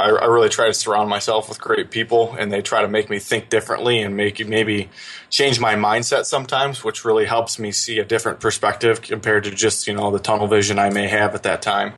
I, I, really try to surround myself with great people, and they try to make me think differently and make maybe change my mindset sometimes, which really helps me see a different perspective compared to just you know the tunnel vision I may have at that time.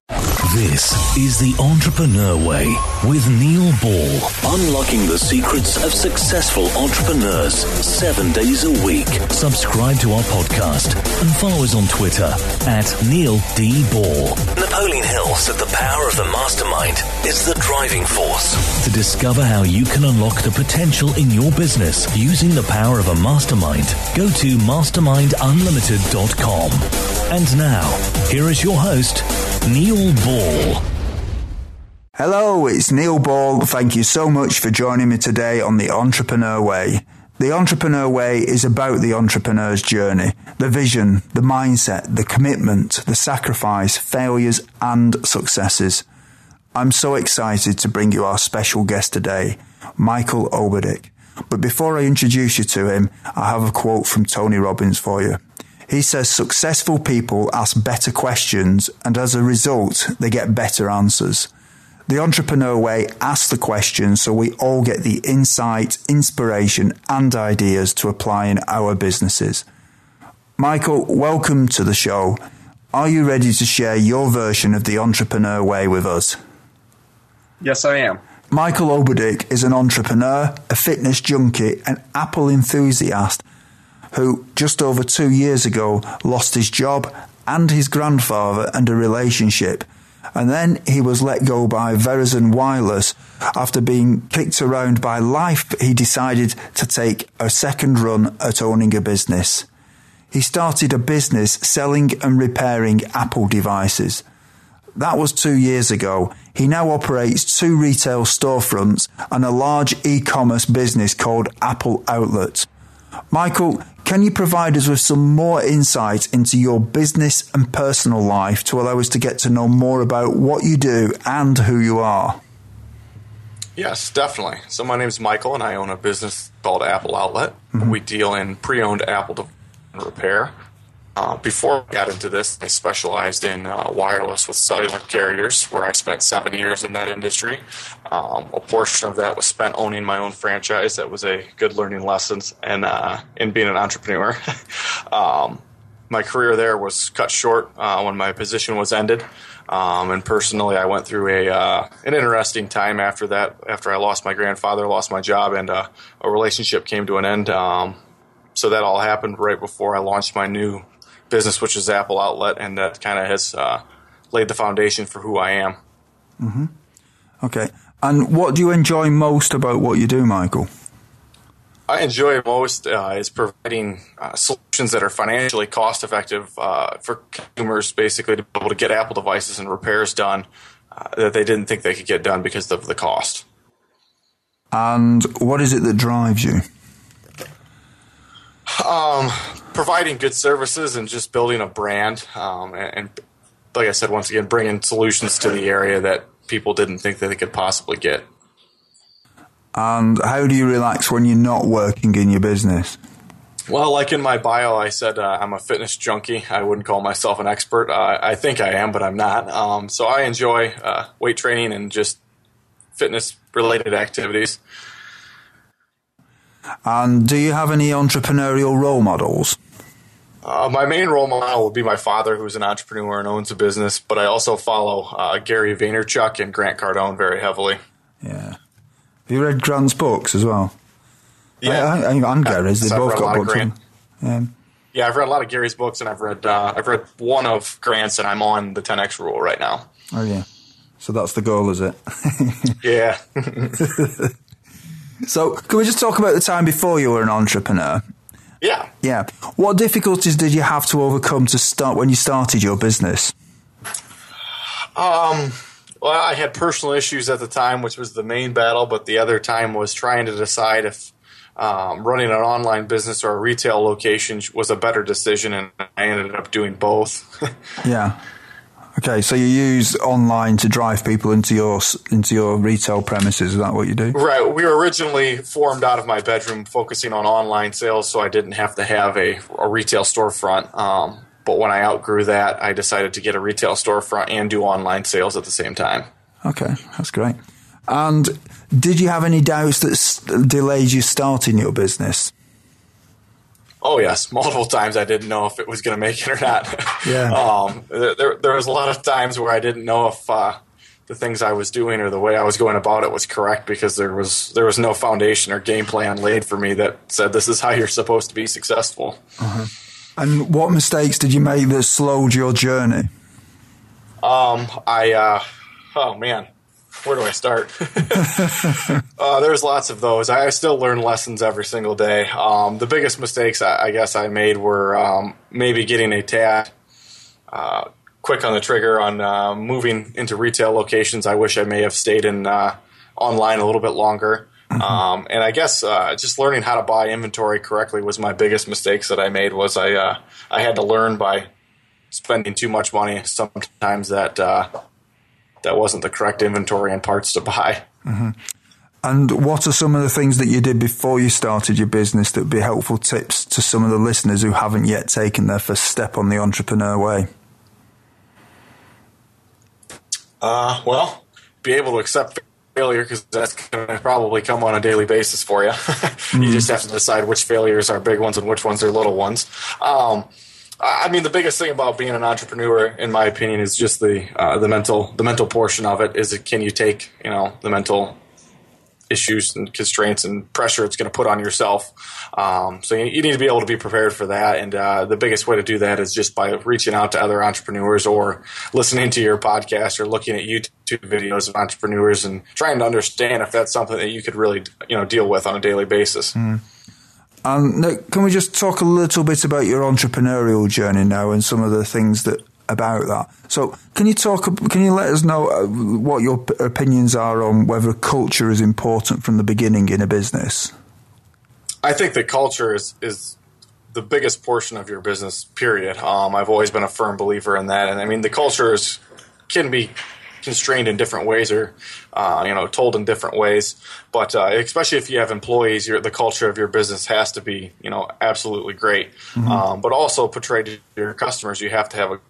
This is the Entrepreneur Way with Neil Ball, unlocking the secrets of successful entrepreneurs seven days a week. Subscribe to our podcast and follow us on Twitter at Neil D. Ball. Napoleon Hill said the power of the mastermind is the driving force. To discover how you can unlock the potential in your business using the power of a mastermind, go to mastermindunlimited.com. And now, here is your host, Neil Ball. Hello, it's Neil Ball. Thank you so much for joining me today on the Entrepreneur Way. The Entrepreneur Way is about the entrepreneur's journey, the vision, the mindset, the commitment, the sacrifice, failures, and successes. I'm so excited to bring you our special guest today, Michael Oberdick. But before I introduce you to him, I have a quote from Tony Robbins for you. He says successful people ask better questions and as a result, they get better answers. The entrepreneur way asks the questions so we all get the insight, inspiration and ideas to apply in our businesses. Michael, welcome to the show. Are you ready to share your version of the entrepreneur way with us? Yes, I am. Michael Oberdick is an entrepreneur, a fitness junkie, an Apple enthusiast who just over two years ago lost his job and his grandfather and a relationship. And then he was let go by Verizon Wireless. After being kicked around by life, he decided to take a second run at owning a business. He started a business selling and repairing Apple devices. That was two years ago. He now operates two retail storefronts and a large e-commerce business called Apple Outlet. Michael, can you provide us with some more insight into your business and personal life to allow us to get to know more about what you do and who you are? Yes, definitely. So my name is Michael, and I own a business called Apple Outlet. Mm-hmm. We deal in pre-owned Apple to repair. Uh, before I got into this, I specialized in uh, wireless with cellular carriers, where I spent seven years in that industry. Um, a portion of that was spent owning my own franchise. That was a good learning lesson and uh, in being an entrepreneur. um, my career there was cut short uh, when my position was ended. Um, and personally, I went through a uh, an interesting time after that. After I lost my grandfather, lost my job, and uh, a relationship came to an end. Um, so that all happened right before I launched my new business, which is Apple Outlet, and that kind of has uh, laid the foundation for who I am. Mm-hmm. Okay. And what do you enjoy most about what you do, Michael? I enjoy most uh, is providing uh, solutions that are financially cost effective uh, for consumers, basically to be able to get Apple devices and repairs done uh, that they didn't think they could get done because of the cost. And what is it that drives you? Um, providing good services and just building a brand. Um, and, and, like I said, once again, bringing solutions to the area that people didn't think that they could possibly get. And how do you relax when you're not working in your business? Well, like in my bio, I said uh, I'm a fitness junkie. I wouldn't call myself an expert. Uh, I think I am, but I'm not. Um, so I enjoy uh, weight training and just fitness related activities. And do you have any entrepreneurial role models? Uh, my main role model would be my father, who's an entrepreneur and owns a business. But I also follow uh, Gary Vaynerchuk and Grant Cardone very heavily. Yeah. Have you read Grant's books as well? Yeah, I, I, and Gary's. They both got books. Yeah. yeah, I've read a lot of Gary's books, and I've read uh, I've read one of Grant's, and I'm on the 10x rule right now. Oh yeah, so that's the goal, is it? yeah. So, can we just talk about the time before you were an entrepreneur? Yeah. Yeah. What difficulties did you have to overcome to start when you started your business? Um, well, I had personal issues at the time, which was the main battle, but the other time was trying to decide if um, running an online business or a retail location was a better decision, and I ended up doing both. yeah. Okay, so you use online to drive people into your into your retail premises. Is that what you do? Right. We were originally formed out of my bedroom, focusing on online sales, so I didn't have to have a, a retail storefront. Um, but when I outgrew that, I decided to get a retail storefront and do online sales at the same time. Okay, that's great. And did you have any doubts that s- delayed you starting your business? Oh yes, multiple times I didn't know if it was going to make it or not. Yeah. um, there, there, was a lot of times where I didn't know if uh, the things I was doing or the way I was going about it was correct because there was there was no foundation or game plan laid for me that said this is how you're supposed to be successful. And what mistakes did you make that slowed your journey? Um, I uh, oh man, where do I start? uh, there's lots of those. I, still learn lessons every single day. Um, the biggest mistakes I, I guess I made were um, maybe getting a tad uh, quick on the trigger on uh, moving into retail locations. I wish I may have stayed in uh, online a little bit longer. Um, and I guess uh, just learning how to buy inventory correctly was my biggest mistakes that I made. Was I uh, I had to learn by spending too much money sometimes that uh, that wasn't the correct inventory and parts to buy. And what are some of the things that you did before you started your business that would be helpful tips to some of the listeners who haven't yet taken their first step on the entrepreneur way? Uh, well, be able to accept failure because that's going to probably come on a daily basis for you. you just have to decide which failures are big ones and which ones are little ones. Um, I mean, the biggest thing about being an entrepreneur, in my opinion, is just the uh, the mental the mental portion of it. Is it can you take you know the mental issues and constraints and pressure it's going to put on yourself. Um, so you, you, need to be able to be prepared for that. And uh, the biggest way to do that is just by reaching out to other entrepreneurs or listening to your podcast or looking at YouTube videos of entrepreneurs and trying to understand if that's something that you could really you know deal with on a daily basis. Mm. Nick, can we just talk a little bit about your entrepreneurial journey now and some of the things that about that. So, can you talk? Can you let us know uh, what your opinions are on whether culture is important from the beginning in a business? I think that culture is is the biggest portion of your business. Period. Um, I've always been a firm believer in that, and I mean the culture is can be constrained in different ways or uh, you know told in different ways but uh, especially if you have employees your, the culture of your business has to be you know absolutely great mm-hmm. um, but also portrayed to your customers you have to have a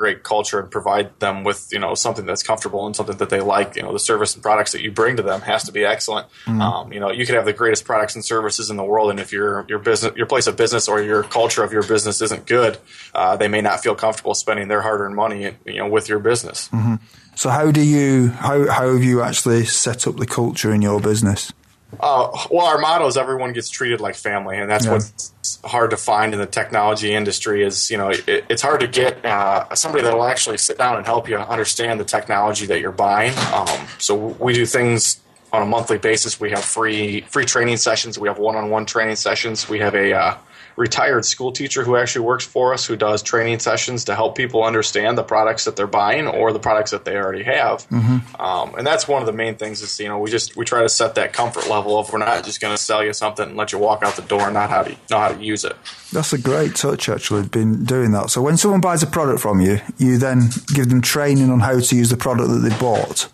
great culture and provide them with you know something that's comfortable and something that they like. You know, the service and products that you bring to them has to be excellent. Mm-hmm. Um, you know, you could have the greatest products and services in the world, and if your your business, your place of business, or your culture of your business isn't good, uh, they may not feel comfortable spending their hard earned money, you know, with your business. Mm-hmm. So, how do you how how have you actually set up the culture in your business? Uh, well, our motto is everyone gets treated like family, and that's yeah. what's hard to find in the technology industry. Is you know it, it's hard to get uh, somebody that will actually sit down and help you understand the technology that you're buying. Um, so we do things on a monthly basis. We have free free training sessions. We have one on one training sessions. We have a uh, retired school teacher who actually works for us who does training sessions to help people understand the products that they're buying or the products that they already have. Mm-hmm. Um, and that's one of the main things is, you know, we just, we try to set that comfort level of we're not just going to sell you something and let you walk out the door and not how to know how to use it. That's a great touch actually, been doing that. So when someone buys a product from you, you then give them training on how to use the product that they bought.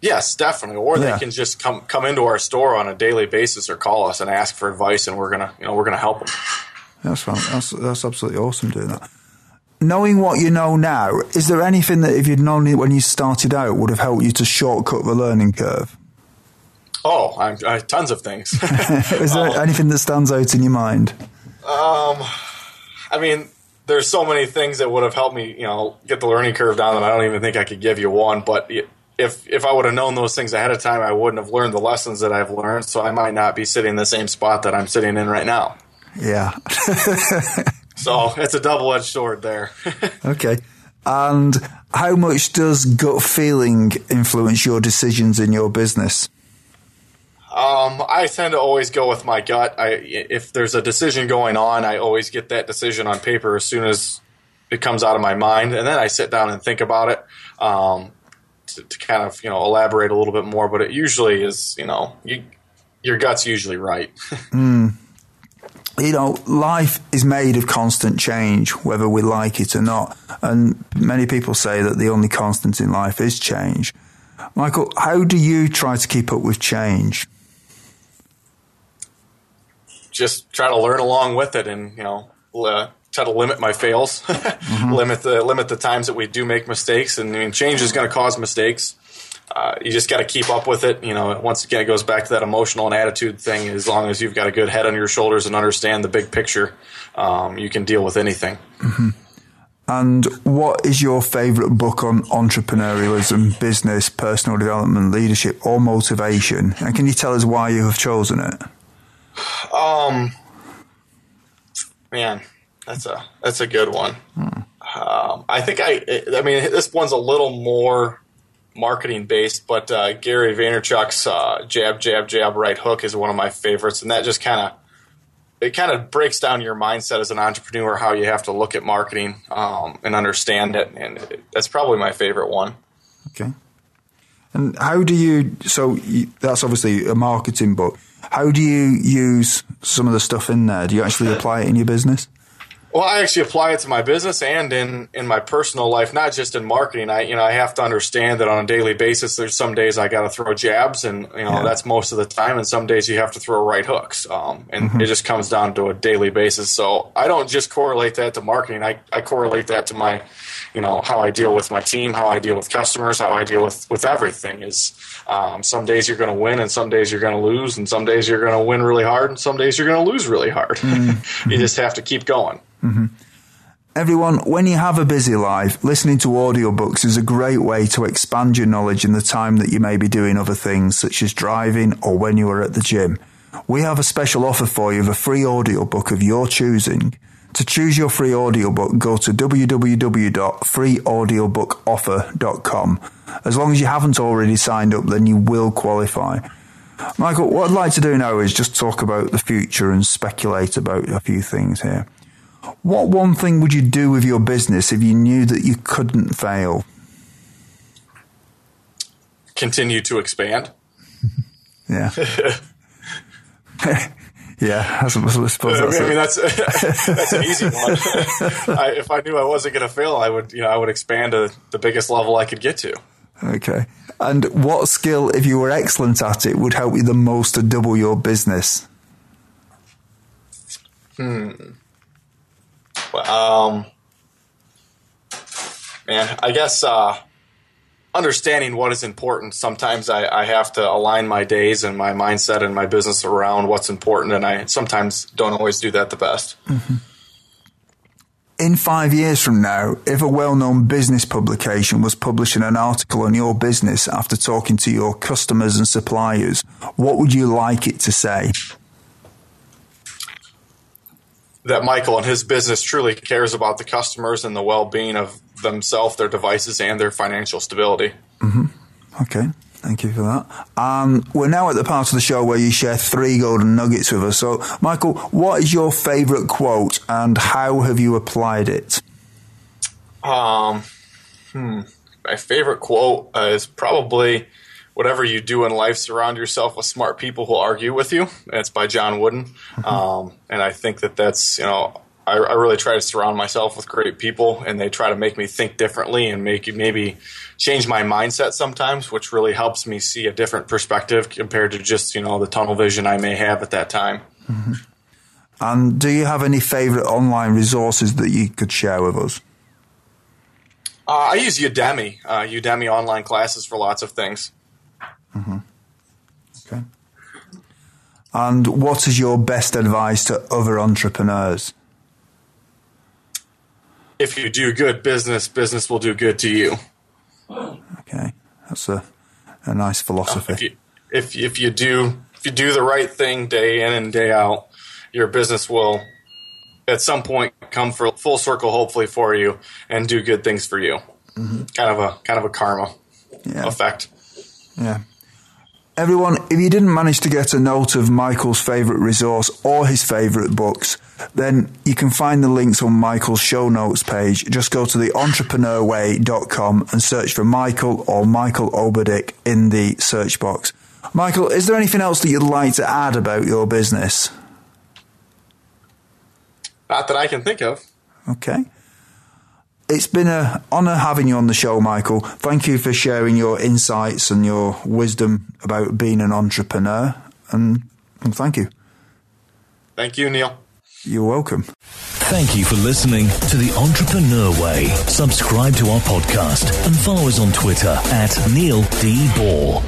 Yes, definitely. Or yeah. they can just come come into our store on a daily basis or call us and ask for advice, and we're gonna you know we're gonna help them. That's. That's that's absolutely awesome doing that. Knowing what you know now, is there anything that if you'd known it when you started out would have helped you to shortcut the learning curve? Oh, I, I, tons of things. is there um, anything that stands out in your mind? Um, I mean, there's so many things that would have helped me, you know, get the learning curve down that I don't even think I could give you one. But if if I would have known those things ahead of time, I wouldn't have learned the lessons that I've learned. So I might not be sitting in the same spot that I'm sitting in right now. Yeah. so it's a double edged sword there. okay. And how much does gut feeling influence your decisions in your business? Um, I tend to always go with my gut. I, if there's a decision going on, I always get that decision on paper as soon as it comes out of my mind, and then I sit down and think about it um, to, to, kind of you know elaborate a little bit more. But it usually is you know you, your gut's usually right. mm you know, life is made of constant change, whether we like it or not. And many people say that the only constant in life is change. Michael, how do you try to keep up with change? Just try to learn along with it, and you know, uh, try to limit my fails, mm-hmm. limit the limit the times that we do make mistakes. And I mean, change is going to cause mistakes. Uh, you just got to keep up with it. You know, once again, it goes back to that emotional and attitude thing. As long as you've got a good head on your shoulders and understand the big picture, um, you can deal with anything. Mm-hmm. And what is your favorite book on entrepreneurialism, business, personal development, leadership, or motivation? And can you tell us why you have chosen it? Um, man, that's a that's a good one. Hmm. Um, I think I I mean this one's a little more marketing based, but uh, Gary Vaynerchuk's uh, jab, jab, jab, right hook is one of my favorites, and that just kind of it kind of breaks down your mindset as an entrepreneur, how you have to look at marketing um, and understand it, and it, that's probably my favorite one. Okay. And how do you? So that's obviously a marketing book. How do you use some of the stuff in there? Do you actually apply it in your business? Well, I actually apply it to my business and in, in my personal life, not just in marketing. I you know I have to understand that on a daily basis. There's some days I got to throw jabs, and you know yeah. that's most of the time. And some days you have to throw right hooks, um, and mm-hmm. it just comes down to a daily basis. So I don't just correlate that to marketing. I, I correlate that to my, you know, how I deal with my team, how I deal with customers, how I deal with with everything. Is um, some days you're going to win, and some days you're going to lose, and some days you're going to win really hard, and some days you're going to lose really hard. Mm-hmm. you just have to keep going. Mm-hmm. Everyone, when you have a busy life, listening to audiobooks is a great way to expand your knowledge in the time that you may be doing other things, such as driving or when you are at the gym. We have a special offer for you of a free audiobook of your choosing. To choose your free audiobook, go to www.freeaudiobookoffer.com. As long as you haven't already signed up, then you will qualify. Michael, what I'd like to do now is just talk about the future and speculate about a few things here. What one thing would you do with your business if you knew that you couldn't fail? Continue to expand. yeah. yeah, I suppose that's. I mean, that's that's an easy one. I, if I knew I wasn't going to fail, I would, you know, I would expand to the biggest level I could get to. Okay. And what skill, if you were excellent at it, would help you the most to double your business? Hmm. Um, man, I guess uh, understanding what is important. Sometimes I, I, have to align my days and my mindset and my business around what's important, and I sometimes don't always do that the best. Mm-hmm. In five years from now, if a well known business publication was publishing an article on your business after talking to your customers and suppliers, what would you like it to say? That Michael and his business truly cares about the customers and the well being of themselves, their devices, and their financial stability. Mm-hmm. Okay. Thank you for that. Um, we're now at the part of the show where you share three golden nuggets with us. So, Michael, what is your favorite quote and how have you applied it? Um, hmm. My favorite quote is probably whatever you do in life, surround yourself with smart people who argue with you. It's by John Wooden. Mm-hmm. Um, and I think that that's, you know, I, I, really try to surround myself with great people and they try to make me think differently and make maybe change my mindset sometimes, which really helps me see a different perspective compared to just, you know, the tunnel vision I may have at that time. Mm-hmm. And do you have any favorite online resources that you could share with us? Uh, I use Udemy, uh, Udemy online classes for lots of things. Mm-hmm. Okay. And what is your best advice to other entrepreneurs? If you do good business, business will do good to you. Okay, that's a, a nice philosophy. If you, if, if you do if you do the right thing day in and day out, your business will at some point come for full circle, hopefully for you, and do good things for you. Mm-hmm. Kind of a kind of a karma yeah. effect. Yeah. Everyone, if you didn't manage to get a note of Michael's favourite resource or his favourite books, then you can find the links on Michael's show notes page. Just go to the and search for Michael or Michael Oberdick in the search box. Michael, is there anything else that you'd like to add about your business? Not that I can think of. Okay. It's been an honour having you on the show, Michael. Thank you for sharing your insights and your wisdom about being an entrepreneur. And, and thank you. Thank you, Neil. You're welcome. Thank you for listening to The Entrepreneur Way. Subscribe to our podcast and follow us on Twitter at Neil D. Ball.